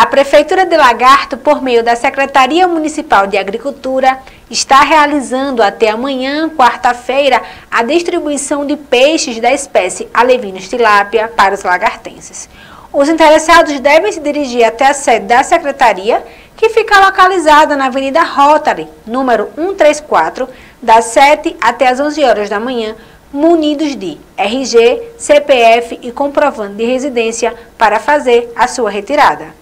A Prefeitura de Lagarto, por meio da Secretaria Municipal de Agricultura, está realizando até amanhã, quarta-feira, a distribuição de peixes da espécie Alevinus tilápia para os lagartenses. Os interessados devem se dirigir até a sede da Secretaria, que fica localizada na Avenida Rotary, número 134, das 7 até as 11 horas da manhã, munidos de RG, CPF e comprovante de residência para fazer a sua retirada.